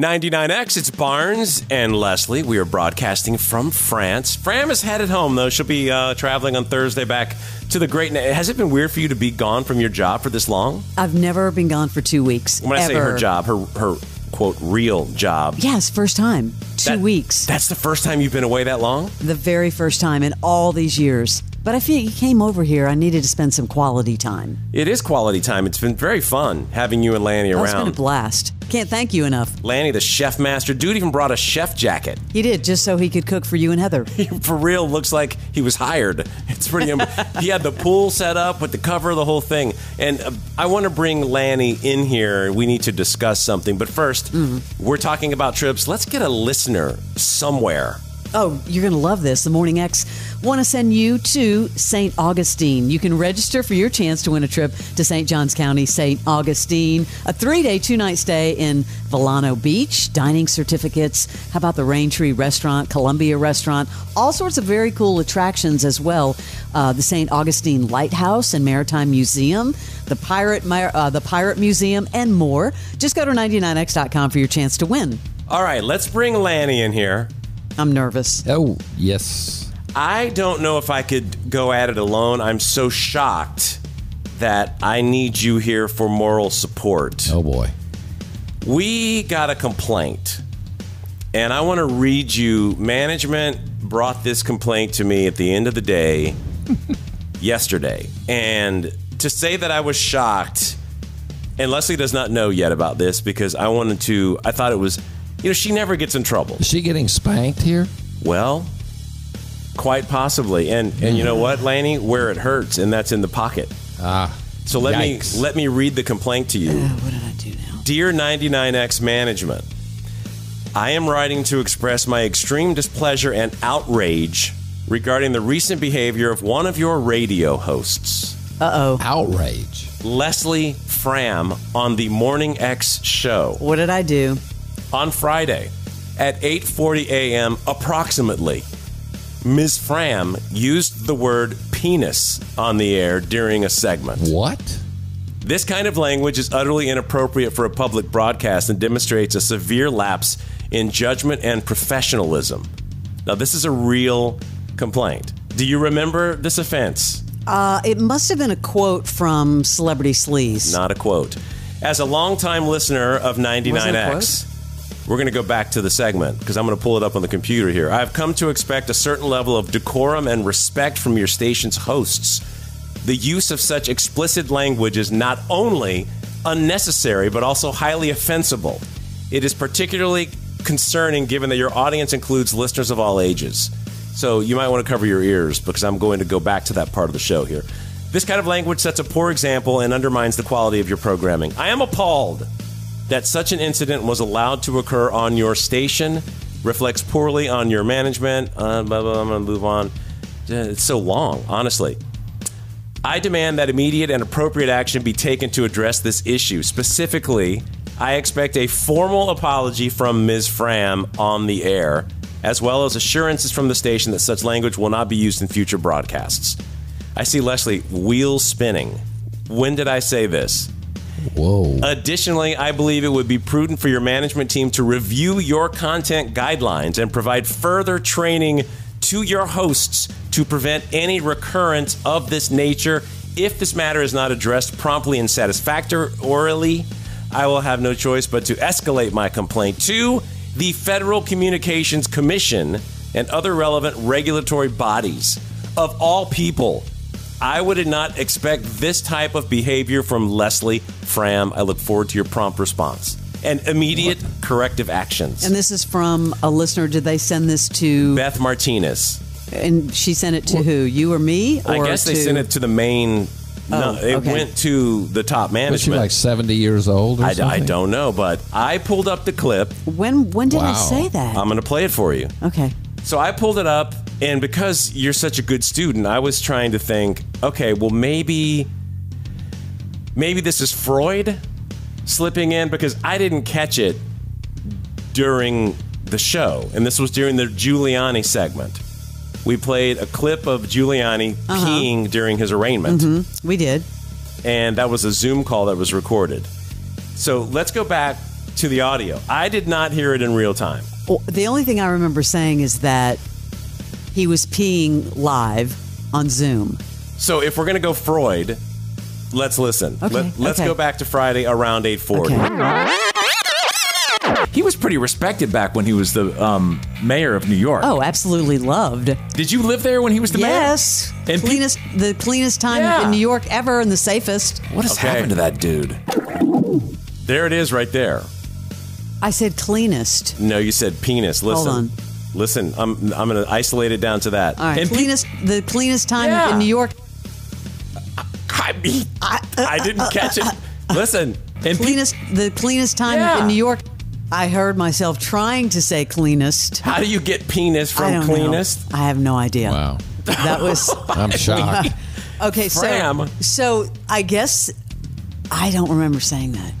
99X, it's Barnes and Leslie. We are broadcasting from France. Fram is headed home, though. She'll be uh, traveling on Thursday back to the great. Has it been weird for you to be gone from your job for this long? I've never been gone for two weeks. When I say her job, her, her quote, real job. Yes, first time. Two That- weeks. That's the first time you've been away that long? the very first time in all these years. But I feel you came over here. I needed to spend some quality time. It is quality time. It's been very fun having you and Lanny Oh, it's been a around. blast. Can't thank you enough. Lanny, the chef master, dude even brought a chef jacket. He did just so he could cook for you and Heather. For real, looks like he was hired. It's pretty. Im- he had the pool set up with the cover, the whole thing. And uh, I want to bring Lanny in here. We need to discuss something. But 1st we're talking about trips. Let's get a listener somewhere. Oh, you're going to love this. The Morning X want to send you to St. Augustine. You can register for your chance to win a trip to St. Johns County, St. Augustine, a three day, two night stay in Vilano Beach, dining certificates. How about the Raintree Restaurant, Columbia Restaurant? All sorts of very cool attractions as well. Uh, the St. Augustine Lighthouse and Maritime Museum, the Pirate, uh, the Pirate Museum, and more. Just go to 99x.com for your chance to win. All right, let's bring Lanny in here. I'm nervous. Oh, yes. I don't know if I could go at it alone. I'm so shocked that I need you here for moral support. Oh, boy. We got a complaint, and I want to read you. Management brought this complaint to me at the end of the day yesterday. And to say that I was shocked, and Leslie does not know yet about this because I wanted to, I thought it was, you know, she never gets in trouble. Is she getting spanked here? Well, quite possibly. And and you know what, Lanny, where it hurts, and that's in the pocket. Ah. So let Yikes. me let me read the complaint to you. What did I do now? Dear 99X Management, I am writing to express my extreme displeasure and outrage regarding the recent behavior of one of your radio hosts, Uh oh. Outrage. Leslie Fram, on the Morning X show What did I do? on Friday at 8:40 a.m. approximately. Ms. Fram used the word penis on the air during a segment. What? This kind of language is utterly inappropriate for a public broadcast and demonstrates a severe lapse in judgment and professionalism. Now, this is a real complaint. Do you remember this offense? Uh, it must have been a quote from Celebrity Sleaze. Not a quote. As a longtime listener of Was it a 99X, we're going to go back to the segment because I'm going to pull it up on the computer here. I've come to expect a certain level of decorum and respect from your station's hosts. The use of such explicit language is not only unnecessary, but also highly offensible. It is particularly concerning given that your audience includes listeners of all ages. So you might want to cover your ears because I'm going to go back to that part of the show here. This kind of language sets a poor example and undermines the quality of your programming. I am appalled that such an incident was allowed to occur on your station, reflects poorly on your management. Uh, blah, blah, I'm going to move on. It's so long, honestly. I demand that immediate and appropriate action be taken to address this issue. Specifically, I expect a formal apology from Ms. Fram on the air, as well as assurances from the station that such language will not be used in future broadcasts. I see Leslie wheels spinning. When did I say this? Whoa. Additionally, I believe it would be prudent for your management team to review your content guidelines and provide further training to your hosts to prevent any recurrence of this nature. If this matter is not addressed promptly and satisfactorily, I will have no choice but to escalate my complaint to the Federal Communications Commission and other relevant regulatory bodies. Of all people, I would not expect this type of behavior from Leslie Fram. I look forward to your prompt response and immediate corrective actions. And this is from a listener. Did they send this to? Beth Martinez. And she sent it to who? You or me? Or I guess they to- sent it to the main. no, Oh, it okay. went to the top Was she management. like 70 years old or I, I don't know, but I pulled up the clip. When when did I say that? I'm going to play it for you. okay. So I pulled it up, and because you're such a good student, I was trying to think, okay, well maybe, maybe this is Freud slipping in because I didn't catch it during the show, and this was during the Giuliani segment. We played a clip of Giuliani uh-huh. peeing during his arraignment, mm-hmm. We did. and that was a Zoom call that was recorded. So let's go back to the audio. I did not hear it in real time. Well, the only thing I remember saying is that he was peeing live on Zoom. So if we're going to go Freud, let's listen. Okay, Let, us okay. go back to Friday around 8:40. Okay. He was pretty respected back when he was the um, mayor of New York. Oh, absolutely loved. Did you live there when he was the mayor? Yes, And pe- cleanest, the cleanest time Yeah. in New York ever, and the safest. What has Okay. happened to that dude? There it is right there. I said cleanest. No, you said penis. Listen. on. Listen, I'm I'm going to isolate it down to that. All right, And pe- cleanest, the cleanest time Yeah. in New York. I mean, I uh, didn't uh, catch uh, it. Listen, And pe- Cleanest, the cleanest time Yeah. in New York. I heard myself trying to say cleanest. how do you get penis I from don't cleanest? know. I have no idea. Wow. That was I'm shocked. okay. So, so I guess I don't remember saying that,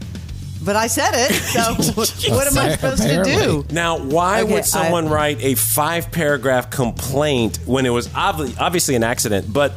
but I said it. So what am I supposed to do? Now, why Okay, would someone I- write a five paragraph complaint when it was obvi- obviously an accident? But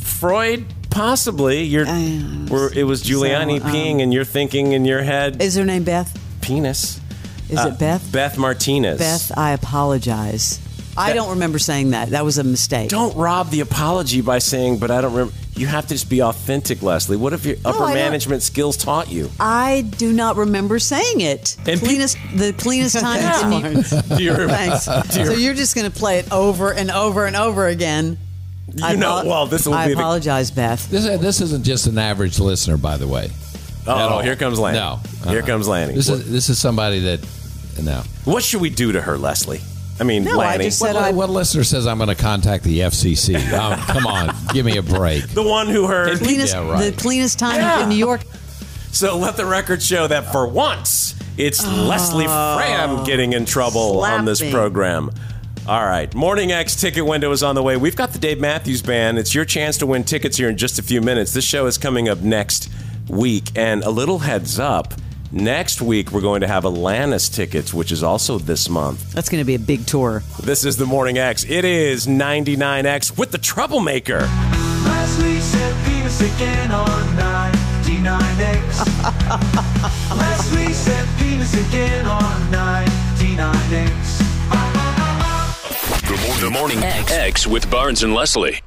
Freud, possibly, you're, I- where it was Giuliani so, um, peeing, and you're thinking in your head, Is her name Beth? penis. Is Uh, it Beth? Beth Martinez. Beth, I apologize. I don't remember saying that. That was a mistake. Don't rob the apology by saying, but I don't remember. You have to just be authentic, Leslie. What if your upper I don't- management skills taught you? I do not remember saying it. And pe- cleanest, the cleanest time in New Do you remember? Thanks. So you're just going to play it over and over and over again. You know, well, this will I be the. apologize, Beth. This, uh, this isn't just an average listener, by the way. Oh, all. here comes Lanny. No. Here Uh-uh. comes Lanny. This is this is somebody that no. What should we do to her, Leslie? I mean, No, I Lanny. just What, Said I- what listener says I'm going to contact the FCC? Oh, um, come on, give me a break. the one who heard. Cleanest, Yeah, right. The cleanest time Yeah. in New York. So let the record show that for once, it's Leslie Fram oh. getting in trouble on this program. All right. Morning X ticket window is on the way. We've got the Dave Matthews Band. It's your chance to win tickets here in just a few minutes. This show is coming up next week. And a little heads up next week, we're going to have Alanis tickets, which is also this month. That's going to be a big tour. This is the Morning X. It is 99X with the Troublemaker. Leslie said penis again on 99X. Leslie said penis again on 99X. The morning, the morning X. X with Barnes and Leslie.